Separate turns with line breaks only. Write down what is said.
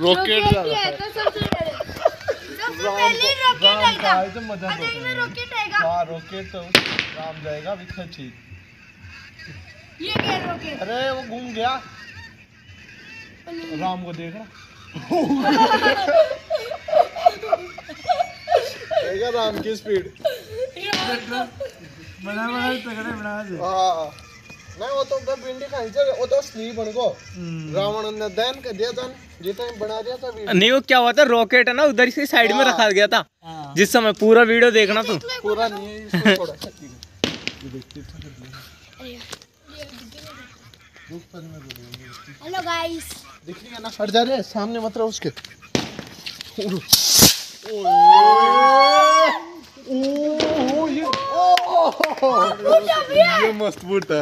Rocket
rocket तो rocket
Ram का
आएगा
तो हाँ रॉकेट तो राम जाएगा
ये रॉकेट
अरे वो घूम गया। राम को देख रहा। देखा राम की स्पीड
बड़ा बड़ा तगड़े बना
हाँ नहीं वो तो मैं भिंडी खाई चल वो तो असली बन गो रावण ने दैन कर दिया था जितना बना दिया था वीडियो
नहीं वो क्या हुआ था रॉकेट है ना उधर से साइड में रखा गया था
हाँ
जिस समय पूरा वीडियो देखना तुम
पूरा नहीं
हेलो गाइस
दिख रही है ना हट जा रहे सामने मत रहो उसके ओह ये ओह ये मस्त बूट है